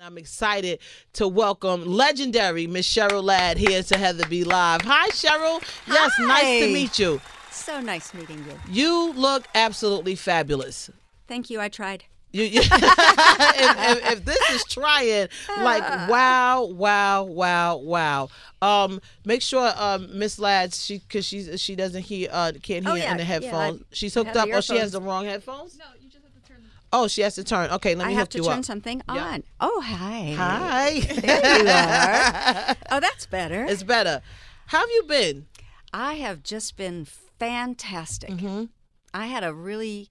I'm excited to welcome legendary Miss Cheryl Ladd here to Heather B Live. Hi, Cheryl. Yes, Hi. nice to meet you. So nice meeting you. You look absolutely fabulous. Thank you. I tried. You, you if, if, if this is trying, like wow, wow, wow, wow. Um, make sure um Miss Ladd, she because she's she doesn't hear uh can't hear Oh, yeah, in the headphones. I She's hooked up. Oh, she has the wrong headphones. No, you just have to turn. Oh, she has to turn. Okay, let me I have to turn up. something Yeah. on. Oh, hi. Hi. There you are. oh, that's better. it's better. How have you been? I have just been fantastic. Mm-hmm. I had a really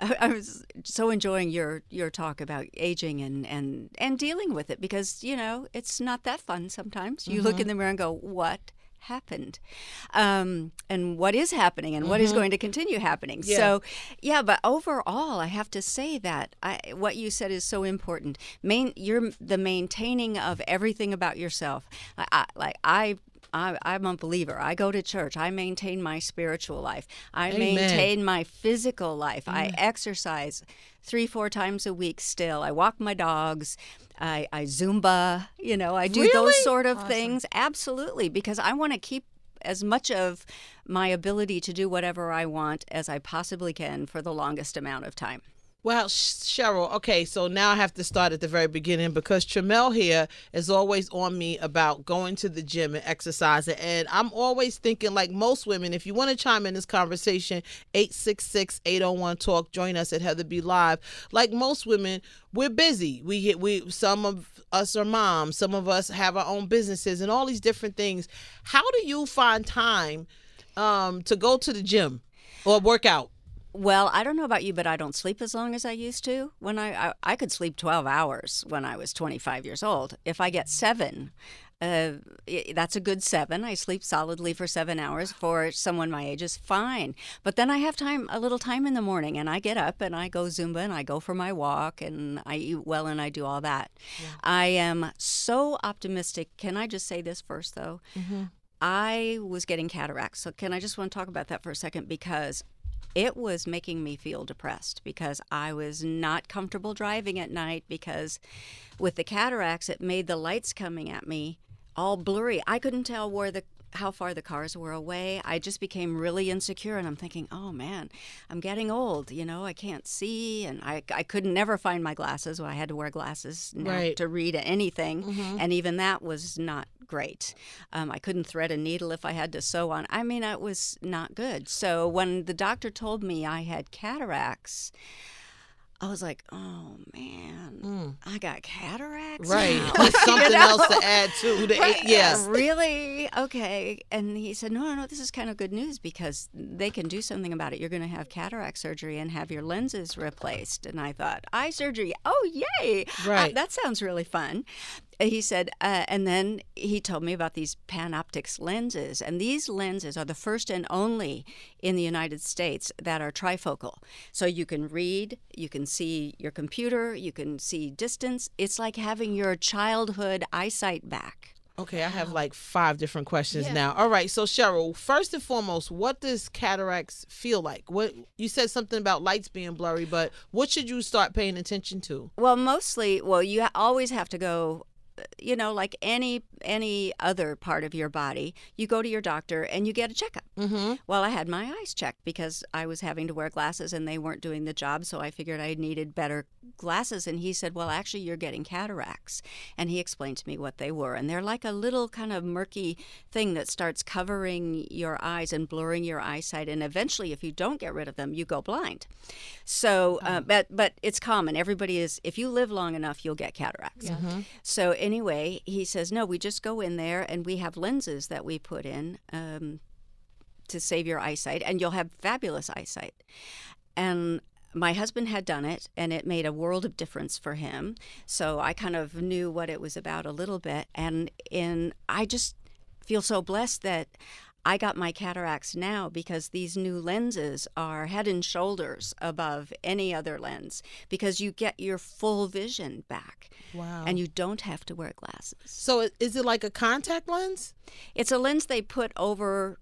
I I was so enjoying your your talk about aging and and and dealing with it because you know it's not that fun sometimes. You look in the mirror and go, "What happened?" Um, and what is happening and what is going to continue happening. Yeah. So, yeah, but overall, I have to say that I, what you said is so important. Main, you're the maintaining of everything about yourself. I, I, like I. I, I'm a believer. I go to church. I maintain my spiritual life. I Amen. maintain my physical life. I mm. exercise three, four times a week still. I walk my dogs. I, I Zumba. You know, I do Really? those sort of things. Absolutely. Because I want to keep as much of my ability to do whatever I want as I possibly can for the longest amount of time. Well, Cheryl, okay, so now I have to start at the very beginning because Tramel here is always on me about going to the gym and exercising. And I'm always thinking, like most women, if you want to chime in this conversation, 866 801 Talk, join us at Heather B Live. Like most women, we're busy. We get, we, some of us are moms, some of us have our own businesses and all these different things. How do you find time um, to go to the gym or work out? Well, I don't know about you, but I don't sleep as long as I used to. When I I, I could sleep 12 hours when I was 25 years old. If I get 7, uh, that's a good 7. I sleep solidly for 7 hours for someone my age is fine. But then I have time a little time in the morning and I get up and I go Zumba and I go for my walk and I eat well and I do all that. I am so optimistic. Can I just say this first though? I was getting cataracts. So can I just want to talk about that for a second because it was making me feel depressed because I was not comfortable driving at night because with the cataracts it made the lights coming at me all blurry. I couldn't tell where the how far the cars were away. I just became really insecure and I'm thinking, "Oh man, I'm getting old, you know, I can't see and I I could never find my glasses. Well, I had to wear glasses Right. to read anything mm-hmm. and even that was not great. Um, I couldn't thread a needle if I had to sew on. I mean, it was not good. So when the doctor told me I had cataracts, I was like, "Oh man, I got cataracts." Mm. Right. now." There's You something know? else to add to the Right, yes. Really? Okay. And he said, no, no, no, this is kind of good news because they can do something about it. You're going to have cataract surgery and have your lenses replaced. And I thought, eye surgery? Oh, yay. Uh, Right. that sounds really fun. He said, uh, and then he told me about these Panoptix lenses. And these lenses are the first and only in the United States that are trifocal. So you can read, you can see your computer, you can see distance. It's like having your childhood eyesight back. Okay, I have like five different questions now. All right, so Cheryl, first and foremost, what does cataracts feel like? What you said something about lights being blurry, but what should you start paying attention to? Well, mostly, well, you always have to go. You know, like any any other part of your body, you go to your doctor and you get a checkup. Mm-hmm. Well, I had my eyes checked because I was having to wear glasses and they weren't doing the job, so I figured I needed better glasses. And he said, "Well, actually, you're getting cataracts." And he explained to me what they were, and they're like a little kind of murky thing that starts covering your eyes and blurring your eyesight. And eventually, if you don't get rid of them, you go blind. So, uh, but but it's common. Everybody is. If you live long enough, you'll get cataracts. So anyway, he says, no, we just go in there and we have lenses that we put in um, to save your eyesight, and you'll have fabulous eyesight. And my husband had done it, and it made a world of difference for him. So I kind of knew what it was about a little bit, and in I just feel so blessed that I got my cataracts now because these new lenses are head and shoulders above any other lens because you get your full vision back Wow. and you don't have to wear glasses. so is it like a contact lens? It's a lens they put over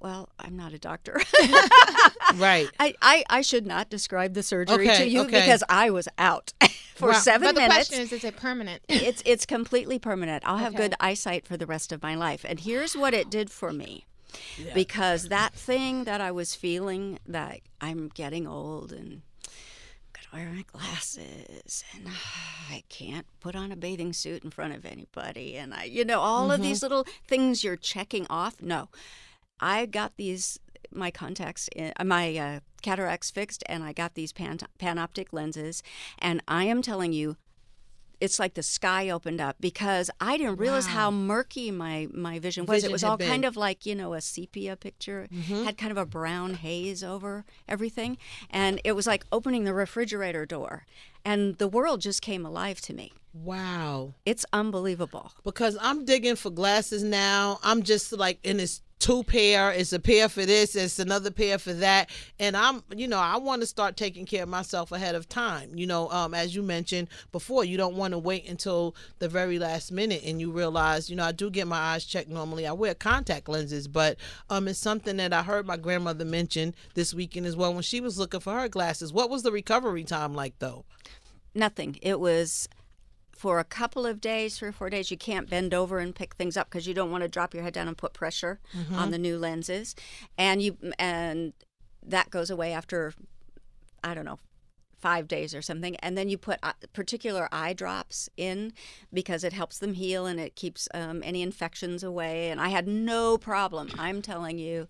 well, I'm not a doctor. Right. I, I, I should not describe the surgery Okay, to you okay. because I was out. for Wow. seven but the minutes. question is, is it permanent? it's it's completely permanent. I'll have Okay. good eyesight for the rest of my life. And here's what it did for me. Because that thing that I was feeling that I'm getting old and gotta wear my glasses and I can't put on a bathing suit in front of anybody and I you know all of mm-hmm. these little things you're checking off. No. I got these my contacts in, uh, my uh, cataracts fixed and I got these pan- panoptic lenses and I am telling you it's like the sky opened up because I didn't realize how murky my my vision was. Vision it was all been. kind of like you know a sepia picture, had kind of a brown haze over everything, and it was like opening the refrigerator door, and the world just came alive to me. Wow. It's unbelievable. because I'm digging for glasses now. I'm just like in this two pair. It's a pair for this. It's another pair for that. And I'm, you know, I want to start taking care of myself ahead of time. You know, um, as you mentioned before, you don't want to wait until the very last minute and you realize, you know, I do get my eyes checked normally. I wear contact lenses, but um, it's something that I heard my grandmother mention this weekend as well when she was looking for her glasses. What was the recovery time like though? Nothing. It was for a couple of days, three or four days, you can't bend over and pick things up because you don't want to drop your head down and put pressure on the new lenses, and you and that goes away after I don't know five days or something, and then you put uh, particular eye drops in because it helps them heal and it keeps um, any infections away. And I had no problem. I'm telling you.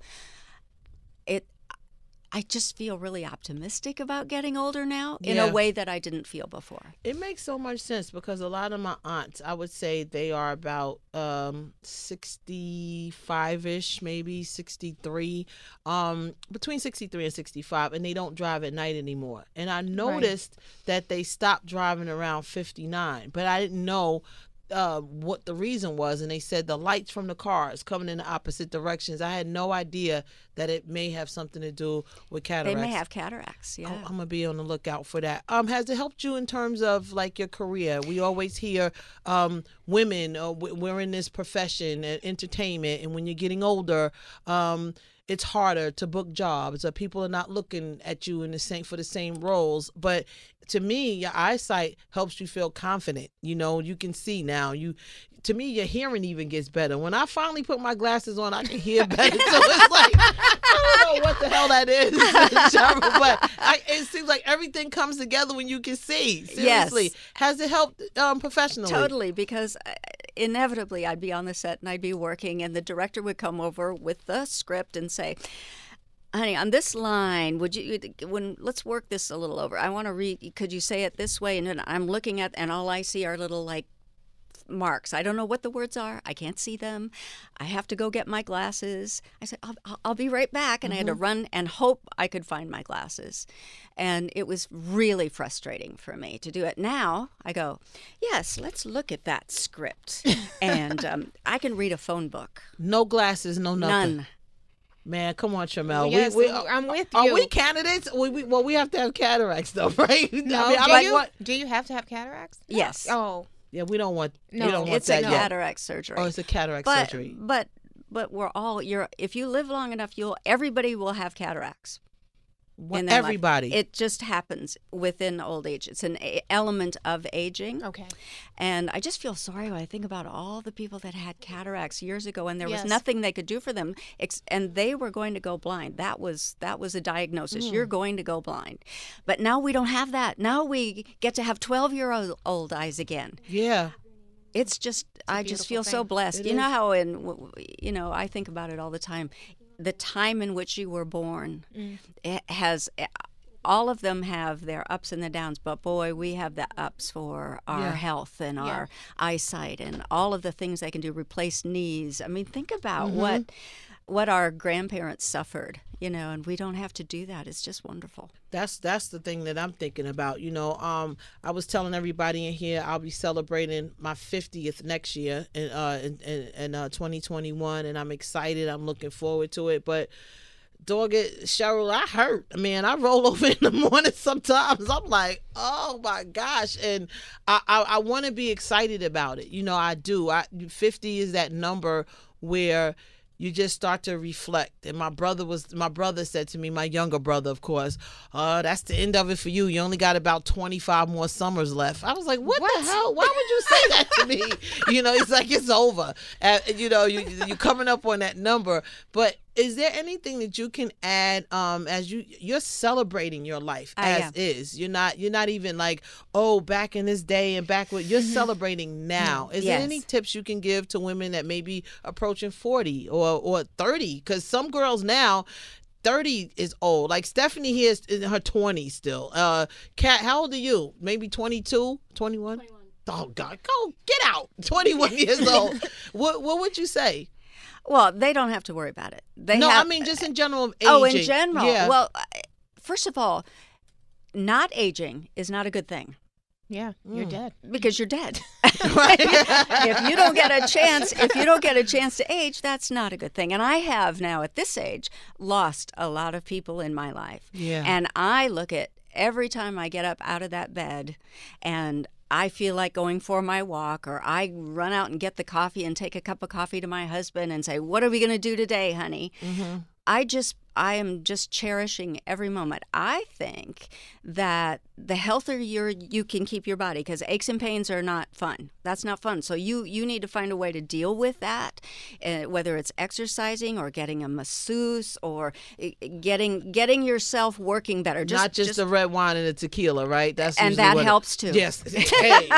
I just feel really optimistic about getting older now in Yeah. a way that I didn't feel before. It makes so much sense because a lot of my aunts, I would say they are about um 65ish, maybe 63, um between 63 and 65 and they don't drive at night anymore. And I noticed that they stopped driving around 59, but I didn't know uh, what the reason was, and they said the lights from the cars coming in the opposite directions. I had no idea that it may have something to do with cataracts. They may have cataracts. Yeah. I'm gonna be on the lookout for that. Um, has it helped you in terms of like your career? We always hear um, women, uh, we're in this profession, uh, entertainment, and when you're getting older, um, it's harder to book jobs. Or people are not looking at you in the same for the same roles. But to me, your eyesight helps you feel confident. You know, you can see now. You to me, your hearing even gets better. When I finally put my glasses on, I can hear better. so it's like I don't know what the hell that is, but I, it seems like everything comes together when you can see. Seriously, Yes. has it helped um, professionally? Totally, because uh, inevitably I'd be on the set and I'd be working, and the director would come over with the script and say, "Honey, on this line, would you when let's work this a little over? I want to read. Could you say it this way?" And I'm looking at, and all I see are little like marks. I don't know what the words are. I can't see them. I have to go get my glasses. I said, I'll, I'll- I'll be right back. And I had to run and hope I could find my glasses. And it was really frustrating for me to do it. Now I go, yes, let's look at that script. and um, I can read a phone book. No glasses, no nothing. None. Man, come on, Chamel. Yes, we, we, I'm with you. Are we candidates? We, we, well, we have to have cataracts, though, right? No, I mean, do don't you? want. Do you have to have cataracts? Yes. Oh, Yeah, we don't want. No, we don't want It's a that yet. cataract surgery. Oh, it's a cataract but, surgery. But but we're all you're if you live long enough, you'll everybody will have cataracts. In their life. everybody. It just happens within old age. It's an element of aging. okay. And I just feel sorry when I think about all the people that had cataracts years ago, and there was nothing they could do for them, ex- and they were going to go blind. That was that was a diagnosis. You're going to go blind, but now we don't have that. Now we get to have 12 year old eyes again. yeah. It's just I just feel so blessed. It you know how in you know I think about it all the time. The time in which you were born Mm. has eh, all of them have their ups and the downs, but boy, we have the ups for our Yeah. health and our eyesight and all of the things they can do. Replace knees. I mean, think about Mm-hmm. what what our grandparents suffered, you know, and we don't have to do that. It's just wonderful. That's that's the thing that I'm thinking about. You know, um, I was telling everybody in here I'll be celebrating my 50th next year in uh in, in, in uh, 2021, and I'm excited. I'm looking forward to it. But dog it, Cheryl, I hurt. Man, I roll over in the morning sometimes. I'm like, oh my gosh, and I I, I want to be excited about it. You know, I do. I 50 is that number where you just start to reflect. And my brother was my brother said to me, my younger brother, of course, uh, that's the end of it for you. You only got about 25 more summers left. I was like, what, What? the hell? Why would you say that to me? You know, it's like, it's over. Uh, you know, you you're coming up on that number. But is there anything that you can add um as you you're celebrating your life I as am. is. You're not you're not even like oh back in this day and back with you're celebrating now. Is there any tips you can give to women that may be approaching 40 or or 30 because some girls now 30 is old. Like stephanie here is in her 20s still. Uh kat how old are you? Maybe 22 21 Oh God! Go get out! Twenty-one years old. What What would you say? Well, they don't have to worry about it. They no, have, I mean just in general. Aging. Oh, in general. Yeah. Well, first of all, not aging is not a good thing Yeah, you're Mm. dead. because you're dead. If you don't get a chance, if you don't get a chance to age, that's not a good thing. And I have now at this age lost a lot of people in my life. Yeah. And I look at every time I get up out of that bed and I feel like going for my walk, or I run out and get the coffee and take a cup of coffee to my husband and say, What are we going to do today, honey? Mhm. I just I am just cherishing every moment. I think that the healthier you you can keep your body because aches and pains are not fun. That's not fun. So you you need to find a way to deal with that, uh, whether it's exercising or getting a masseuse or uh, getting getting yourself working better. Just, Not just, the red wine and the tequila, right? That's and that what it- helps too. Yes. Hey,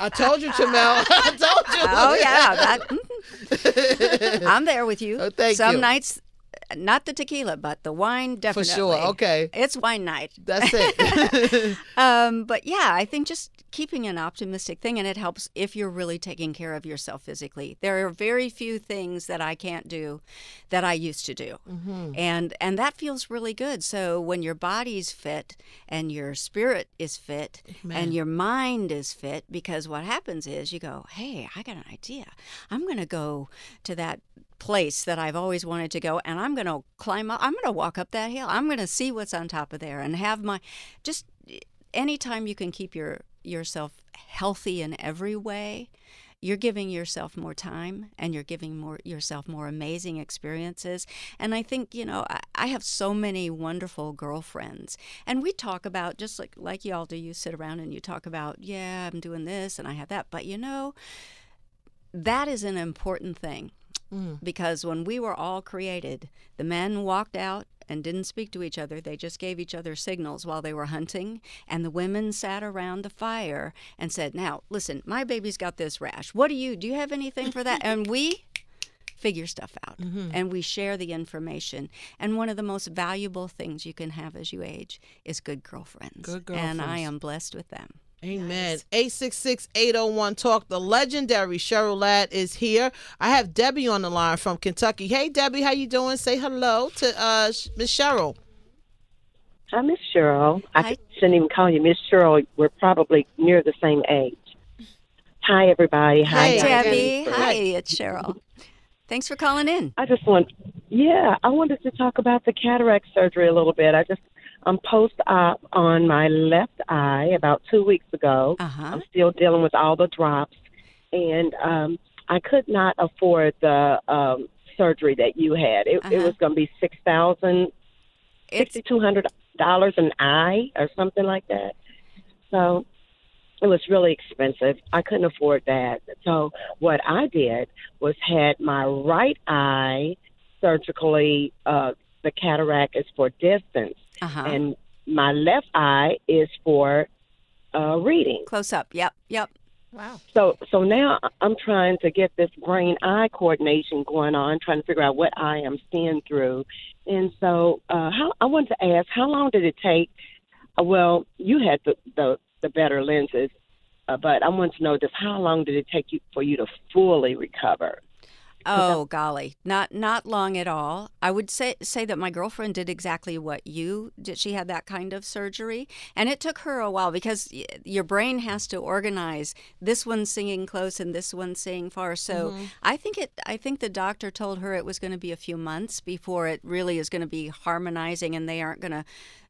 I told you, Jamel. I told you. Oh yeah, that, mhm. I'm there with you. Oh, thank Some you. nights, not the tequila, but the wine definitely. For sure. Okay. It's wine night. That's it. Um, but yeah, I think just keeping an optimistic thing, and it helps if you're really taking care of yourself physically. There are very few things that I can't do that I used to do, Mm-hmm. and and that feels really good. So when your body's fit and your spirit is fit and your mind is fit, because what happens is you go, hey, I got an idea. I'm going to go to that place that I've always wanted to go and I'm going to climb up I'm going to walk up that hill. I'm going to see what's on top of there and have my just anytime you can keep your yourself healthy in every way, you're giving yourself more time and you're giving more yourself more amazing experiences. And I think, you know, I, I have so many wonderful girlfriends. And we talk about just like like y'all do, you sit around and you talk about, yeah, I'm doing this and I have that. But you know, that is an important thing Mm. because when we were all created, the men walked out and didn't speak to each other. They just gave each other signals while they were hunting. And the women sat around the fire and said, Now, listen, my baby's got this rash. What do you, do you have anything for that? and we figure stuff out Mm-hmm. and we share the information. And one of the most valuable things you can have as you age is good girlfriends. Good girlfriends. And I am blessed with them. Amen. 866-801 Talk. The legendary Cheryl Ladd is here. I have Debbie on the line from Kentucky. Hey Debbie, how you doing? Say hello to uh Miss Cheryl. Hi, Miss Cheryl. I Hi. shouldn't even call you Miss Cheryl. We're probably near the same age. Hi, everybody. Hi, Hey, Dr. Debbie. Hi, it's Cheryl. Thanks for calling in. I just want, yeah, I wanted to talk about the cataract surgery a little bit. I just, I'm post-op on my left eye about two weeks ago. Uh huh. I'm still dealing with all the drops, and um, I could not afford the um, surgery that you had. It, it Uh-huh. was going to be six thousand sixty two hundred dollars an eye or something like that. So it was really expensive. I couldn't afford that. So what I did was had my right eye surgically. Uh, the cataract is for distance, uh huh. and my left eye is for uh, reading. Close up. Yep. Yep. Wow. So so now I'm trying to get this brain eye coordination going on, trying to figure out what I'm seeing through. And so uh how I wanted to ask, how long did it take? Uh, well, you had the the, the better lenses, uh, but I want to know just how long did it take you for you to fully recover? Oh golly, not not long at all. I would say say that my girlfriend did exactly what you did. She had that kind of surgery, and it took her a while because y- your brain has to organize. This one singing close and this one singing far. So I think it. I think the doctor told her it was going to be a few months before it really is going to be harmonizing, and they aren't going to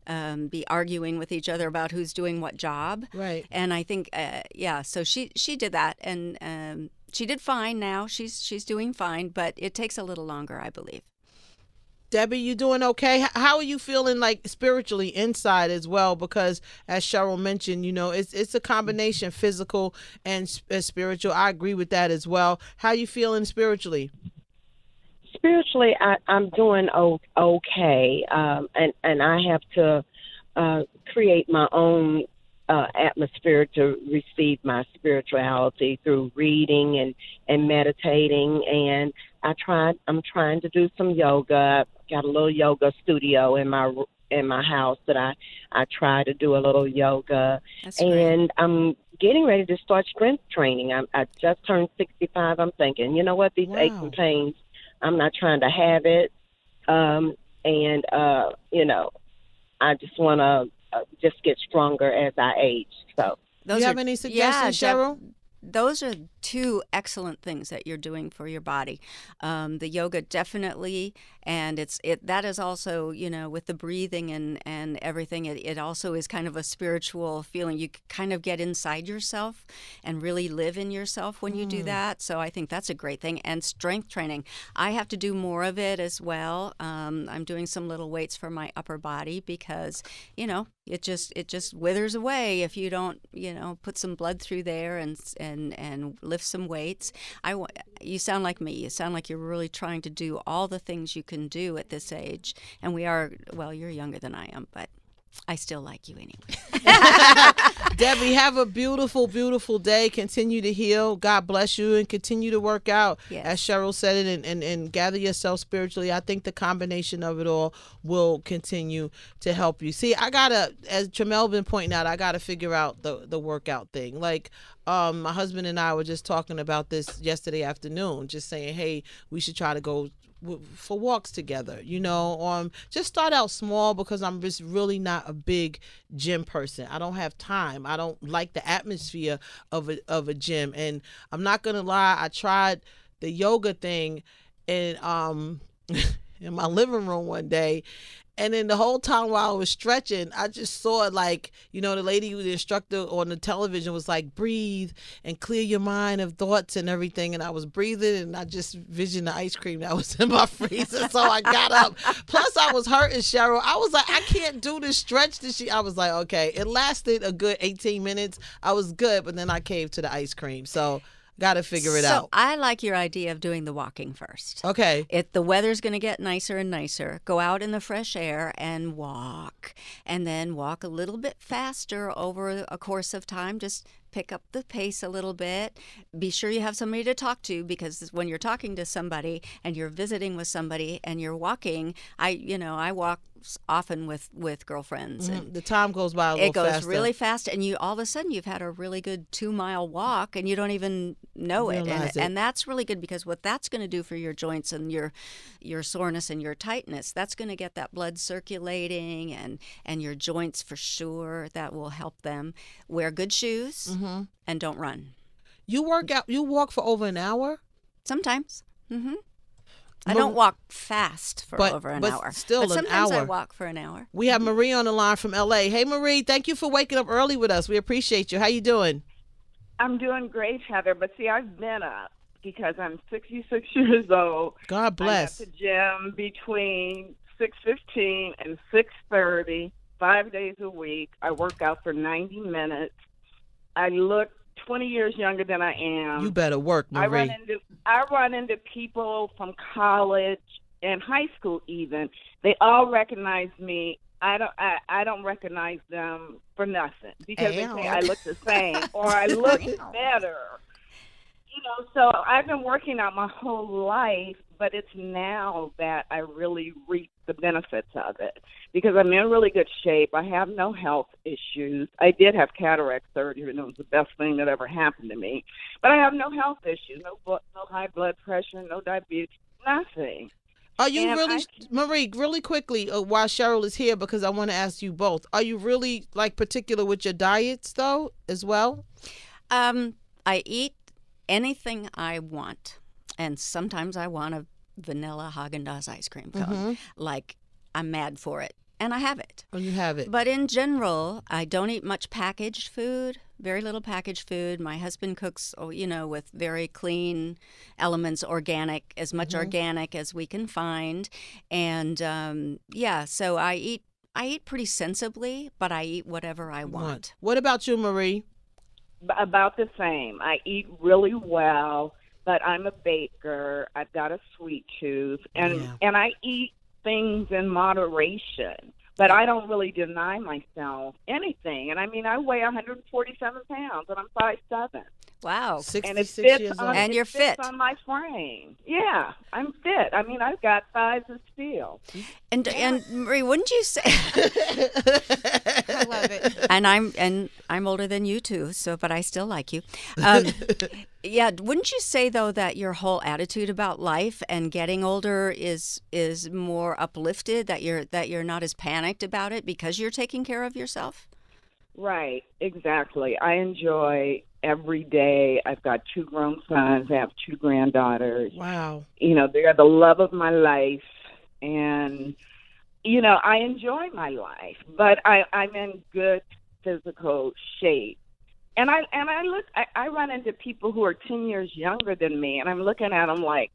um, be arguing with each other about who's doing what job. Right. And I think, uh, yeah, so she she did that, and um, she did fine. Now she's she's doing fine, but it takes a little longer, I believe. Debbie, you doing okay? How are you feeling like spiritually inside as well? Because as Cheryl mentioned, you know, it's it's a combination physical and spiritual. I agree with that as well. How you feeling spiritually? spiritually I, i'm doing o- okay um and and i have to uh create my own uh atmosphere to receive my spirituality through reading and and meditating and i tried i'm trying to do some yoga i've got a little yoga studio in my in my house that i i try to do a little yoga That's great. and I'm getting ready to start strength training. I'm, I just turned 65. I'm thinking, you know what, these aches and pains, I'm not trying to have it. Um, and, uh, you know, I just want to Uh, just get stronger as I age. So, Do Those you are- have any suggestions, yeah, Deb- Cheryl? Those are two excellent things that you're doing for your body. Um, the yoga definitely, and it's it that is also you know with the breathing and and everything. It, it also is kind of a spiritual feeling. You kind of get inside yourself and really live in yourself when you do that. So I think that's a great thing. And strength training, I have to do more of it as well. Um, I'm doing some little weights for my upper body because you know it just it just withers away if you don't you know put some blood through there and and and lift some weights. I you sound like me. You sound like you're really trying to do all the things you can do at this age. And we are well you're younger than i am but i still like you anyway Debbie, have a beautiful, beautiful day. Continue to heal. God bless you and continue to work out. Yes. As Cheryl said it, and, and, and gather yourself spiritually. I think the combination of it all will continue to help you. See, I gotta, as Jamel been pointing out, I gotta figure out the, the workout thing. Like, um, my husband and I were just talking about this yesterday afternoon, just saying, hey, we should try to go w- for walks together you know um just start out small because i'm just really not a big gym person. I don't have time. I don't like the atmosphere of a of a gym. And i'm not gonna lie i tried the yoga thing and um in my living room one day and then the whole time while I was stretching, I just saw like, you know, the lady who the instructor on the television was like, breathe and clear your mind of thoughts and everything. And I was breathing and I just visioned the ice cream that was in my freezer. So I got up. Plus I was hurting Cheryl. I was like, I can't do this stretch this she I was like, okay. It lasted a good 18 minutes. I was good, but then I caved to the ice cream. So gotta figure it so out. i like your idea of doing the walking first Okay. If the weather's going to get nicer and nicer. Go out in the fresh air and walk, and then walk a little bit faster over a course of time. Just pick up the pace a little bit. Be sure you have somebody to talk to because when you're talking to somebody and you're visiting with somebody and you're walking, I you know I walk often with with girlfriends and Mhm. The time goes by a little it goes faster. really fast and you all of a sudden you've had a really good two mile walk and you don't even know it. And, it. and that's really good because what that's going to do for your joints and your your soreness and your tightness that's going to get that blood circulating and and your joints for sure that will help them wear good shoes hmm and don't run You work out. You walk for over an hour. sometimes hmm I don't walk fast for But- over an but hour. still but an sometimes I walk for an hour. We have Marie on the line from LA. Hey Marie, thank you for waking up early with us. We appreciate you. How you doing? I'm doing great, Heather. But see, I've been up because I'm 66 years old. God bless. I'm at the gym between 6:15 and 6:30, five days a week. I work out for 90 minutes. I look 20 years younger than I am. You better work, Marie. I run into I run into people from college and high school even. They all recognize me. I don't I, I don't recognize them for nothing because they say I look the same or I look better. You know, so I've been working out my whole life, but it's now that I really reap the benefits of it because I'm in really good shape. I have no health issues. I did have cataract surgery, and it was the best thing that ever happened to me. But I have no health issues, no no high blood pressure, no diabetes, nothing. Are you And really, I- Marie? Really quickly, uh, while Cheryl is here, because I want to ask you both. Are you really like particular with your diets though, as well? Um, I eat anything I want, and sometimes I want a vanilla Haagen Dazs ice cream cone. Mhm. Like I'm mad for it. and I have it. When you have it. But in general, I don't eat much packaged food, very little packaged food. My husband cooks, oh, you know, with very clean elements, organic, as much Mm-hmm. organic as we can find. And um, yeah, so I eat. I eat pretty sensibly, but I eat whatever I want. What about you, Marie? About the same. I eat really well, but I'm a baker. I've got a sweet tooth, and Yeah. and I eat things in moderation. But I don't really deny myself anything. And I mean, I weigh 147 pounds, and I'm five seven, Wow. and it 66 fits years on old. And you're fit. on my frame. Yeah, I'm fit. I mean, I've got thighs of steel. And and Marie, wouldn't you say? I love it. and I'm and I'm older than you too. So, but I still like you. Um, yeah, wouldn't you say though that your whole attitude about life and getting older is is more uplifted? That you're that you're not as panicked about it because you're taking care of yourself. Right, exactly. I enjoy every day. I've got two grown sons. I have two granddaughters. Wow. you know they're the love of my life and you know i enjoy my life but i i'm in good physical shape and i and i look i, I run into people who are 10 years younger than me and i'm looking at them like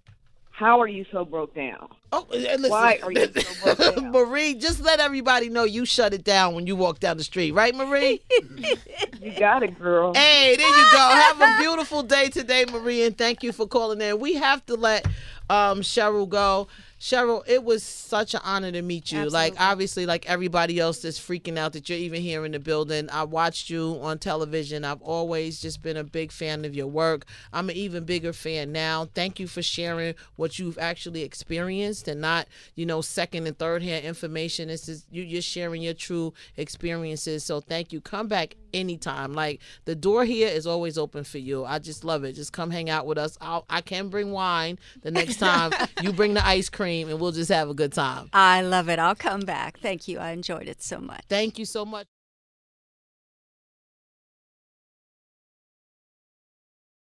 how are you so broke down Oh, listen. Why are you so? Marie, just let everybody know you shut it down when you walk down the street, right, Marie? you got it girl Hey, there you go. Have a beautiful day today, Marie, and thank you for calling in. We have to let um, Cheryl go. Cheryl, it was such an honor to meet you. Like, obviously, like everybody else that's freaking out that you're even here in the building. I watched you on television. I've always just been a big fan of your work. I'm an even bigger fan now. Thank you for sharing what you've actually experienced and not, you know, second and third hand information. This is you, you're sharing your true experiences. So thank you. Come back anytime. Like the door here is always open for you. I just love it. Just come hang out with us. I'll, I can bring wine the next time. you bring the ice cream and we'll just have a good time. I love it. I'll come back. Thank you. I enjoyed it so much. Thank you so much.